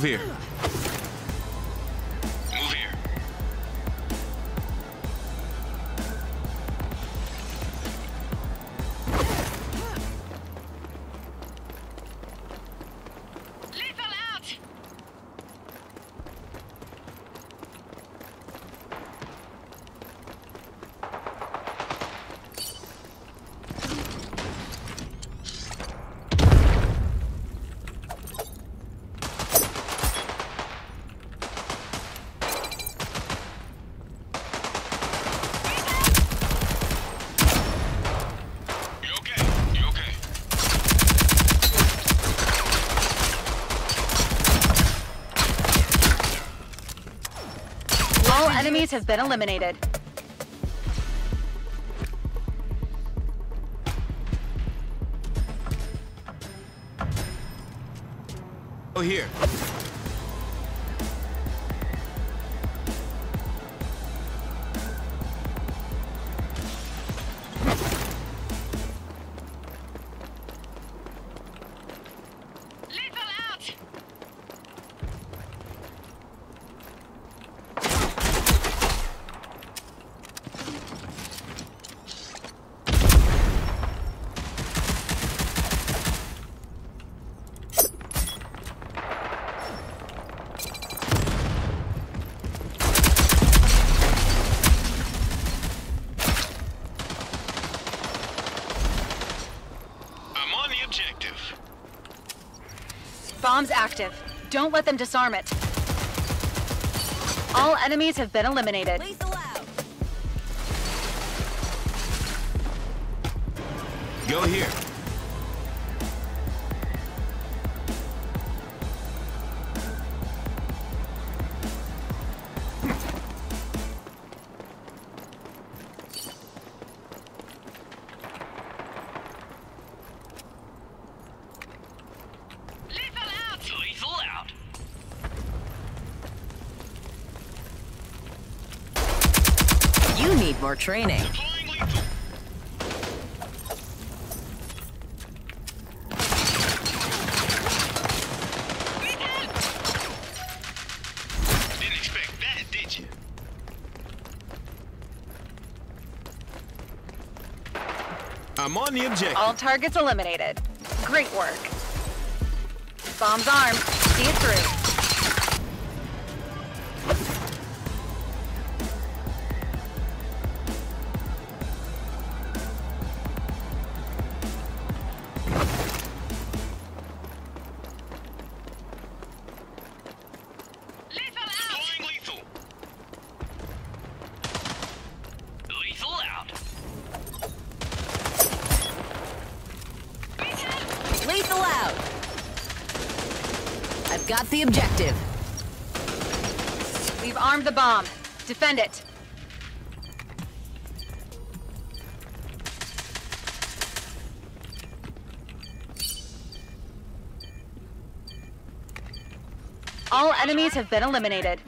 Move here. All enemies have been eliminated. Oh, here. Bombs active. Don't let them disarm it. All enemies have been eliminated. Go here. More training. Deploying lethal. Didn't expect that, did you? I'm on the objective. All targets eliminated. Great work. Bombs armed. See it through. Got the objective. We've armed the bomb. Defend it. All enemies have been eliminated.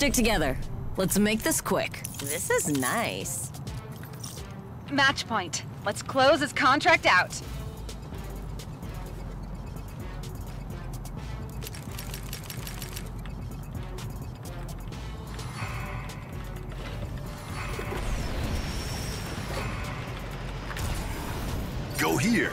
Stick together. Let's make this quick. This is nice. Match point. Let's close this contract out. Go here.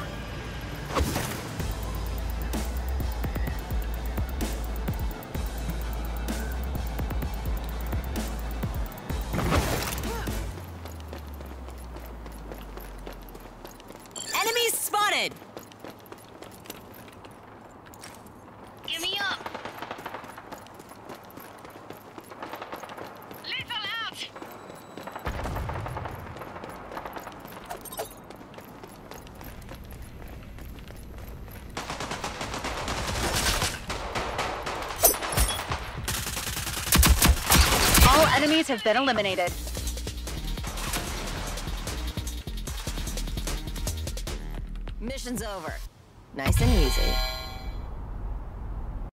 Enemies have been eliminated. Mission's over. Nice and easy.